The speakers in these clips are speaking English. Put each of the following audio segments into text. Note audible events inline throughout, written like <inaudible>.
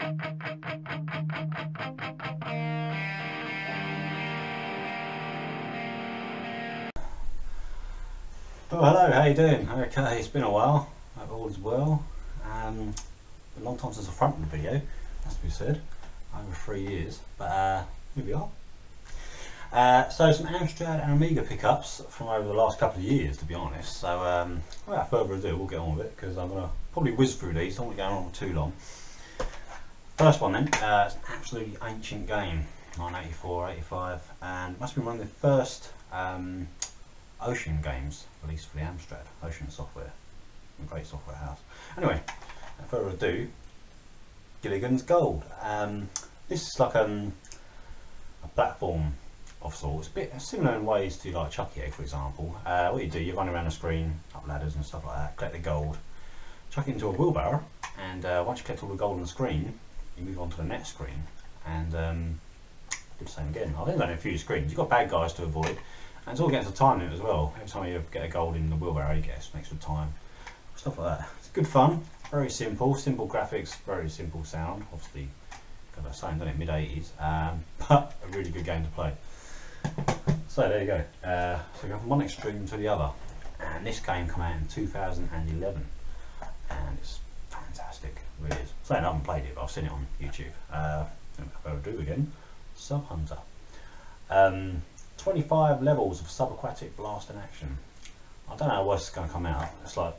Oh hello, how you doing? Okay, it's been a while. Hope all is well. Um, a long time since I fronted a video, has to be said. Over three years, but uh, here we are. Uh, so some Amstrad and Amiga pickups from over the last couple of years, to be honest. So um, without further ado, we'll get on with it because I'm going to probably whiz through these. Don't want to go on too long. First one then, uh, it's an absolutely ancient game, 1984, 85, and must be one of the first um, Ocean games released for the Amstrad, Ocean Software, a great software house. Anyway, without further ado, Gilligan's Gold. Um, this is like um, a platform of sorts, a bit similar in ways to like Chuckie Egg for example. Uh, what you do, you run around the screen, up ladders and stuff like that, collect the gold, chuck it into a wheelbarrow, and uh, once you collect all the gold on the screen, you move on to the next screen, and um, do the same again. I think only a few screens. You've got bad guys to avoid, and it's all against the time limit as well. Every time you get a gold in the wheelbarrow, you get extra time. Stuff like that. It's good fun, very simple, simple graphics, very simple sound. Obviously, got a sound done it mid 80s, um, <laughs> but a really good game to play. So there you go. Uh, so we go from one extreme to the other, and this game came out in 2011, and it's fantastic. It really is. So I haven't played it, but I've seen it on YouTube. Uh, further ado again, Sub Hunter. Um, 25 levels of subaquatic blast in action. I don't know what's going to come out. It's like,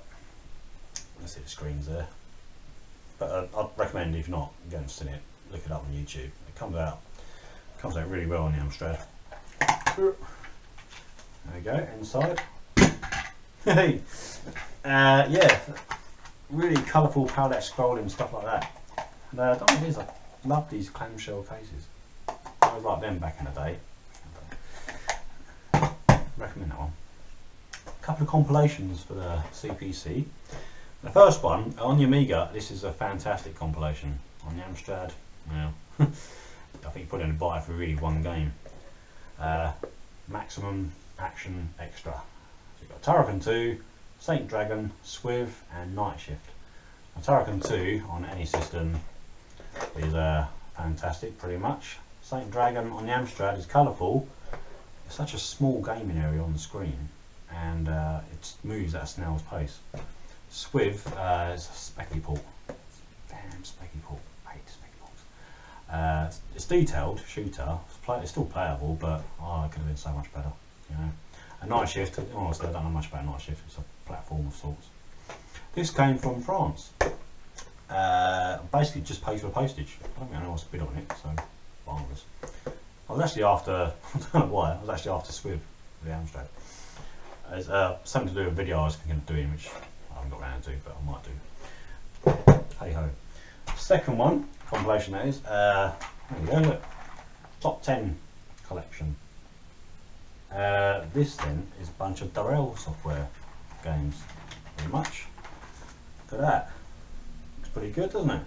let's see the screens there. But uh, I'd recommend if not, go and see it. Look it up on YouTube. It comes out, comes out really well on the Amstrad. There we go, inside. <laughs> Hey, uh, yeah, really colourful palette scrolling stuff like that. And, uh, I don't know what it is. I love these clamshell cases. I was like them back in the day. Recommend that one. A couple of compilations for the CPC. The first one on the Amiga. This is a fantastic compilation. On the Amstrad, well, <laughs> I think you put in a buy for really one game. Uh, maximum Action Extra. So you've got Turrican 2, Saint Dragon, Swiv, and Night Shift. Turrican 2 on any system is uh, fantastic, pretty much. Saint Dragon on the Amstrad is colourful. It's such a small gaming area on the screen, and uh, it moves at a snail's pace. Swiv uh, is a Speccy port. Damn Speccy port. hate Speccy. Uh, it's, detailed shooter. It's, still playable, but oh, it could have been so much better. You know. A night shift. Honestly, I don't know much about night shift. It's a platform of sorts. This came from France. Uh, basically, just pays for postage. I don't think anyone else bid on it, so marvellous. I was actually after. <laughs> I don't know why. I was actually after Swiv, the Amstrad. It's uh, something to do with video I was thinking of doing, which I haven't got around to, but I might do. Hey ho. Second one, compilation that is. Uh, there we go. Look. Top 10 collection. Uh, this then is a bunch of Durell software games, pretty much. Look at that. Looks pretty good, doesn't it?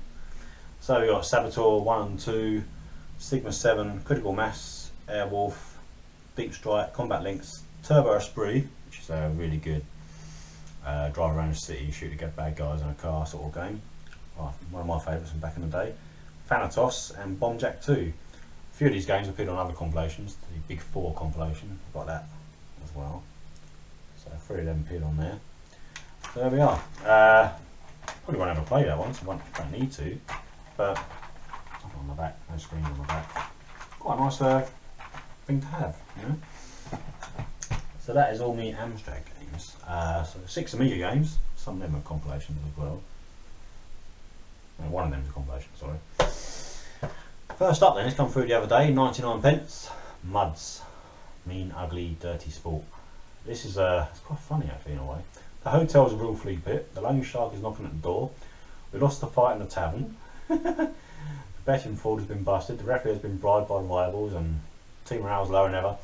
So we've got Saboteur 1 and 2, Sigma 7, Critical Mass, Airwolf, Deep Strike, Combat Lynx, Turbo Esprit, which is a really good uh, drive around the city, shoot to get bad guys in a car sort of game. One of my favourites from back in the day. Thanatos and Bomb Jack 2. A few of these games appeared on other compilations, the Big Four compilation, I've got that as well. So three of on there. So there we are. Uh, probably won't ever play that one, so I don't need to, but on the back, no screen on the back. Quite a nice uh, thing to have, you know. So that is all me Amstrad games. Uh, so six Amiga games, some of them are compilations as well. One of them is a compilation, sorry. First up then, it's come through the other day, 99 pence, Muds, Mean, Ugly, Dirty Sport. This is uh, it's quite funny actually in a way. The hotel's a real flea pit, the loan shark is knocking at the door, we lost the fight in the tavern, <laughs> the betting fraud has been busted, the referee has been bribed by rivals and team morale's lower than ever.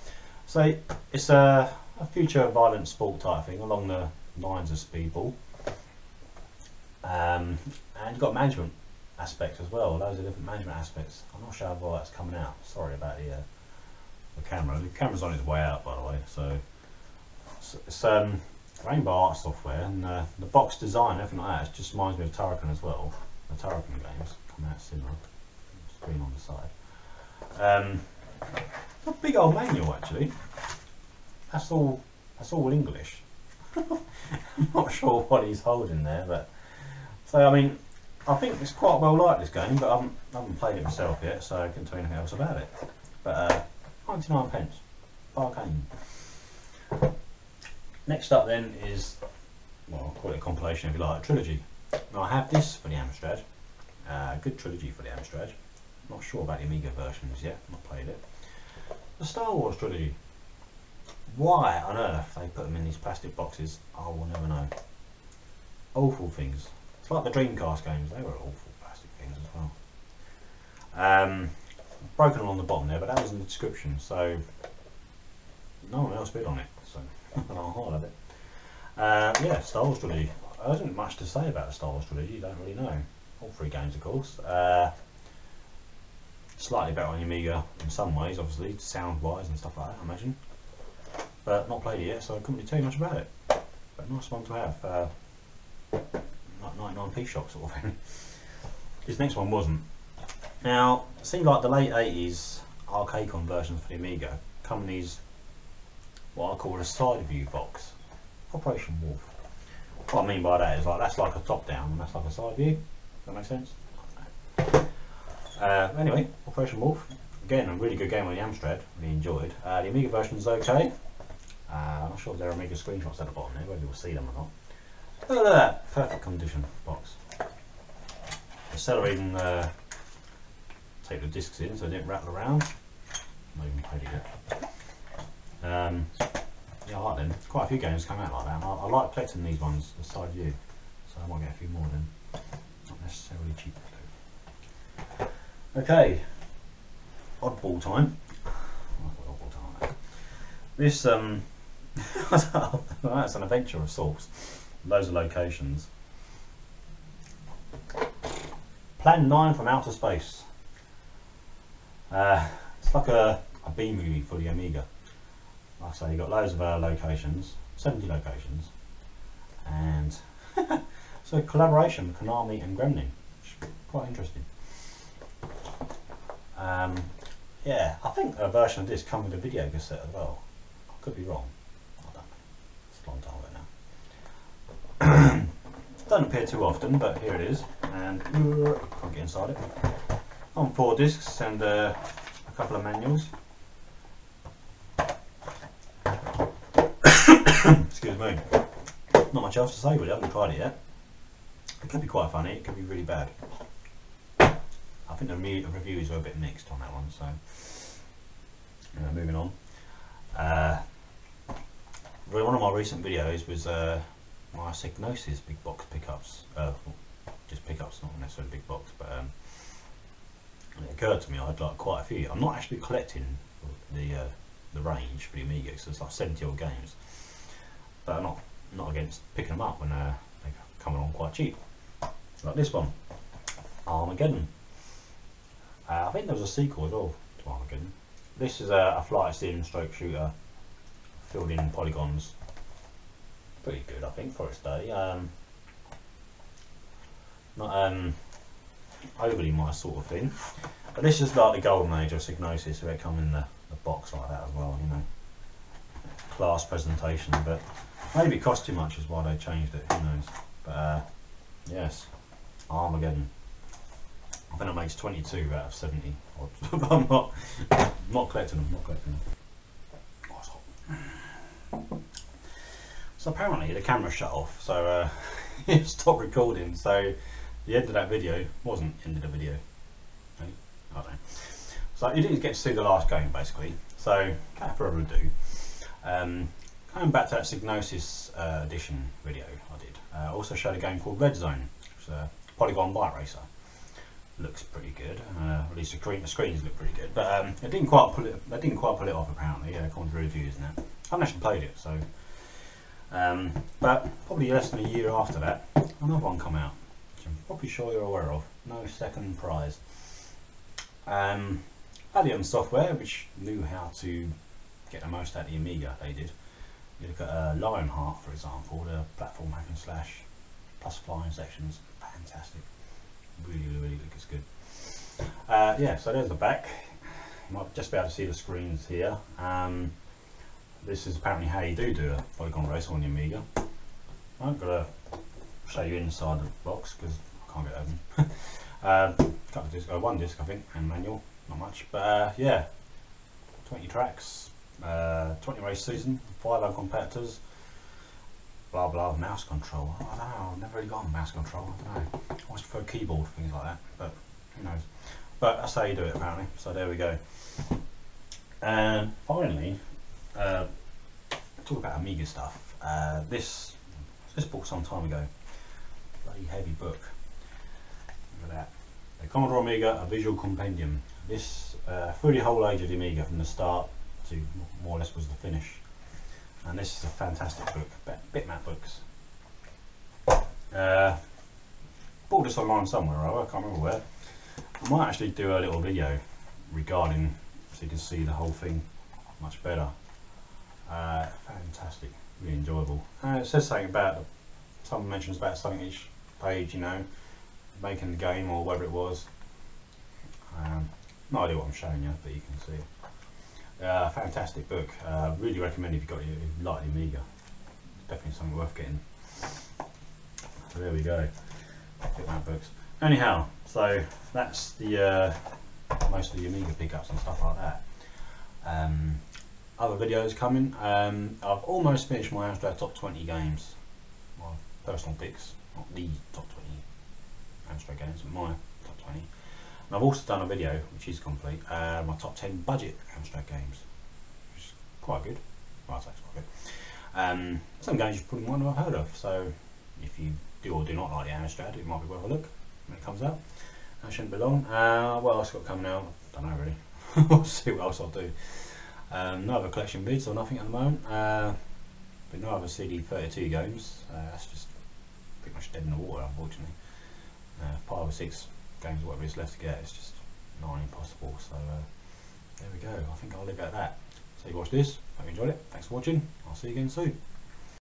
So it's a, a future violent sport type thing along the lines of Speedball. Um, and you've got management aspects as well, loads of different management aspects. I'm not sure how well that's coming out. Sorry about the, uh, the camera. The camera's on its way out by the way, so it's, um, Rainbow Art software and uh, the box design, everything like that, it just reminds me of Turrican as well. The Turrican games come out similar. screen on the side. Um, a big old manual actually. That's all. That's all English. <laughs> I'm not sure what he's holding there, but so I mean, I think it's quite well liked this game, but I haven't, I haven't played it myself yet, so I can't tell you anything else about it. But uh, 99 pence, bargain. Next up then is, well, I'll call it a compilation if you like, a trilogy. Now I have this for the Amstrad, uh, good trilogy for the Amstrad. Not sure about the Amiga versions yet, not played it. The Star Wars trilogy. Why on earth they put them in these plastic boxes, I will never know. Awful things. It's like the Dreamcast games, they were awful plastic things as well. Um, broken along the bottom there, but that was in the description, so no one else bid on it, so I'll have it. Uh, yeah, Star Wars trilogy. There isn't much to say about Star Wars trilogy, you don't really know. All three games, of course. Uh, slightly better on the Amiga in some ways, obviously, sound-wise and stuff like that, I imagine. But not played it yet, so I couldn't really tell you much about it. But nice one to have. Uh, like 99p shop sort of thing. <laughs> This next one wasn't. Now, it seemed like the late 80s arcade conversions for the Amiga these, what I call a side view box. Operation Wolf. What I mean by that is like, that's like a top down and that's like a side view. Does that make sense? Uh, anyway, Operation Wolf. Again, a really good game on the Amstrad, really enjoyed. Uh, the Amiga version is okay. Uh, I'm not sure if there are Amiga screenshots at the bottom there, whether you'll see them or not. Look at that, perfect condition box. The seller even uh, take the discs in so they didn't rattle around. Not even paid it yet. Um, yeah, I like them. Quite a few games come out like that. I, I like collecting these ones, the view. So I might get a few more then. Not necessarily cheap Okay, oddball time. Oddball time. This um, <laughs> that's an adventure of sorts loads of locations. Plan 9 from outer space. Uh, it's like a, a B movie for the Amiga. I say, you've got loads of uh, locations, 70 locations, and <laughs> so collaboration Konami and Gremlin, quite interesting. Um, yeah, I think a version of this comes with a video cassette as well. I could be wrong. I don't know. It's a long time ago now. <coughs> Don't appear too often, but here it is, and <coughs> can't get inside it. On four discs and uh, a couple of manuals. Excuse me. Not much else to say really, I haven't tried it yet. It could be quite funny, it could be really bad. I think the reviews are a bit mixed on that one, so moving on. Uh, one of my recent videos was uh, my Psygnosis big box pickups, uh, just pickups, not necessarily big box, but um, it occurred to me I'd like quite a few. I'm not actually collecting the uh, the range for the Amiga, so it's like 70 odd games, but I'm not not against picking them up when uh, they're coming on quite cheap, like this one, Armageddon. Uh, I think there was a sequel as well to Armageddon. This is a, a flight steering stroke shooter filled in polygons pretty good, I think, for its day. Um, not um, overly my sort of thing. But this is like the golden age of Psygnosis, where it come in the, the box like that as well, you know. Class presentation, but maybe cost too much is why they changed it, who knows. But uh, yes, Armageddon. I think it makes 22 out of 70. <laughs> but I'm not, not collecting them, not collecting them. Oh, so apparently the camera shut off, so uh, <laughs> it stopped recording. So the end of that video wasn't end of the video. I don't know. So you didn't get to see the last game basically. So without further ado, um, coming back to that Psygnosis uh, edition video I did. I uh, also showed a game called Red Zone, which is a polygon bike racer. Looks pretty good. Uh, at least the, screen, the screens look pretty good, but um, it didn't quite pull it. They didn't quite pull it off apparently. Yeah, according to reviews and that. I haven't actually played it, so um, but probably less than a year after that, another one come out, which I'm probably sure you're aware of. No second prize. Um, Thalion Software, which knew how to get the most out of the Amiga, they did. You look at uh, Lionheart, for example, the platform hack and slash plus flying sections, fantastic. Really, really, good. It's good. Uh, yeah, so there's the back. You might just be able to see the screens here. Um, this is apparently how you do do a Polygon race on your Amiga. I'm going to show you inside the box because I can't get open. <laughs> uh, couple of disc, uh, one disc I think, and manual, not much. But uh, yeah, 20 tracks, uh, 20 race season, 5 home competitors, blah blah, mouse control. I don't know, I've never really got a mouse control, I don't know. I always prefer keyboard, things like that, but who knows. But that's how you do it apparently, so there we go. And finally, uh, talk about Amiga stuff. Uh, this this book some time ago, bloody heavy book. Look at that. The Commodore Amiga, a visual compendium. This uh, through the whole age of the Amiga, from the start to more or less was the finish. And this is a fantastic book, bitmap books. Uh, bought this online somewhere, I can't remember where. I might actually do a little video regarding so you can see the whole thing much better. Uh, fantastic, really enjoyable. Uh, it says something about, someone mentions about something each page, you know, making the game or whatever it was. Um, no idea what I'm showing you, but you can see it. Uh, fantastic book. Uh, really recommend if you've got your the Amiga. Definitely something worth getting. So there we go. Bitmap books. Anyhow, so that's the uh, most of the Amiga pickups and stuff like that. Um, other videos coming. Um, I've almost finished my Amstrad top 20 games. My personal picks, not the top 20 Amstrad games, but my top 20. And I've also done a video, which is complete, uh, my top 10 budget Amstrad games, which is quite good. Well, that's quite good. Um, some games you probably might not have heard of, so if you do or do not like the Amstrad, it might be worth a look when it comes out. That shouldn't be long. Uh, what else got coming out? I don't know really. <laughs> we'll see what else I'll do. Um, no other collection bids or nothing at the moment. Uh, but no other CD32 games. Uh, that's just pretty much dead in the water, unfortunately. Uh, five or six games, whatever is left to get, it's just nigh impossible. So uh, there we go. I think I'll leave it at that. So you watch this. Hope you enjoyed it. Thanks for watching. I'll see you again soon.